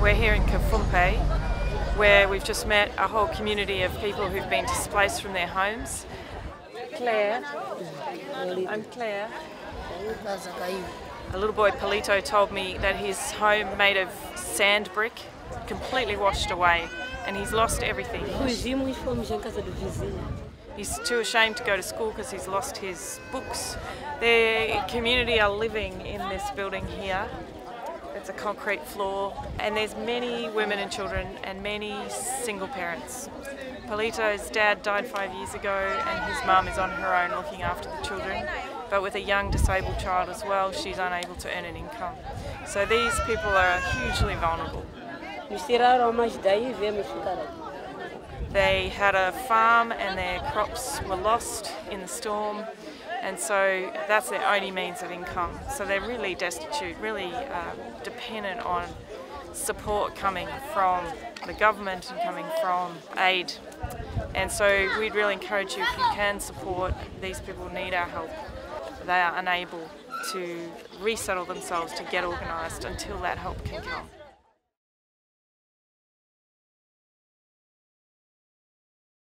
We're here in Kafumpe, where we've just met a whole community of people who've been displaced from their homes. Claire, I'm Claire. A little boy Paulito told me that his home made of sand brick, completely washed away, and he's lost everything. He's too ashamed to go to school because he's lost his books. Their community are living in this building here. It's a concrete floor, and there's many women and children and many single parents. Paulito's dad died five years ago, and his mum is on her own looking after the children. But with a young disabled child as well, she's unable to earn an income. So these people are hugely vulnerable. They had a farm and their crops were lost in the storm, and so that's their only means of income. So they're really destitute, really uh, dependent on support coming from the government and coming from aid. And so we'd really encourage you if you can support, these people need our help. They are unable to resettle themselves to get organised until that help can come.